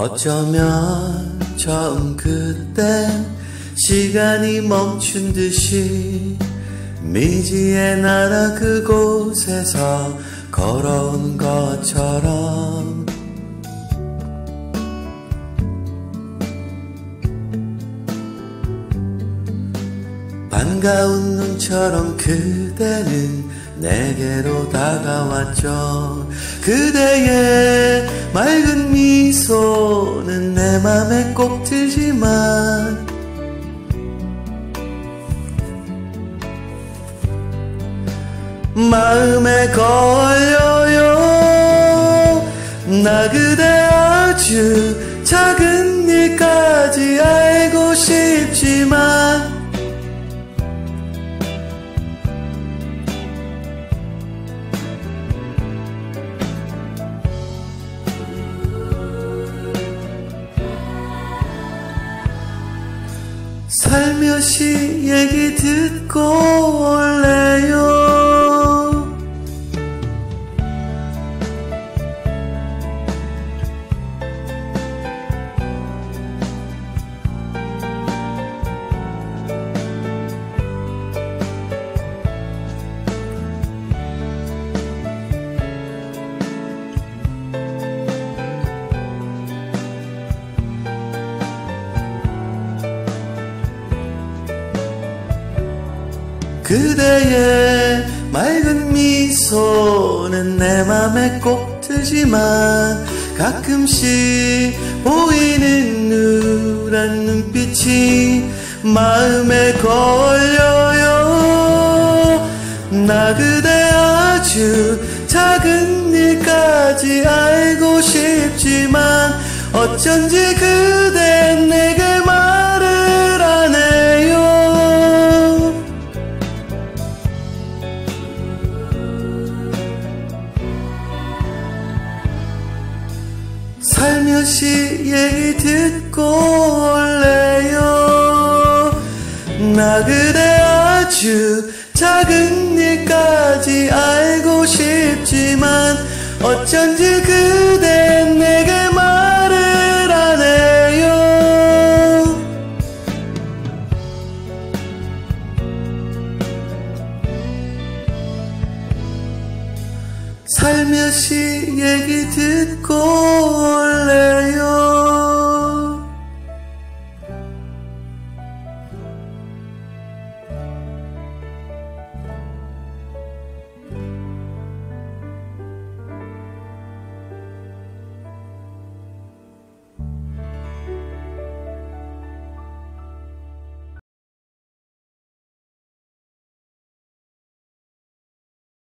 어쩌면 처음 그때 시간이 멈춘 듯이 미지의 나라 그곳에서 걸어온 것처럼 반가운 눈처럼 그대는 내게로 다가왔죠. 그대의 맑은 미소는 내 맘에 꼭 들지만 마음에 걸려요. 나 그대 아주 작은 일까지 알고 싶지만 살며시 얘기 듣고 올래요 그대의 맑은 미소는 내 맘에 꼭 들지만 가끔씩 보이는 누란 눈빛이 마음에 걸려요. 나 그대 아주 작은 일까지 알고 싶지만 어쩐지 그대 살며시 얘기 듣고 올래요. 나 그대 아주 작은 일까지 알고 싶지만 어쩐지 그 살며시 얘기 듣고 올래요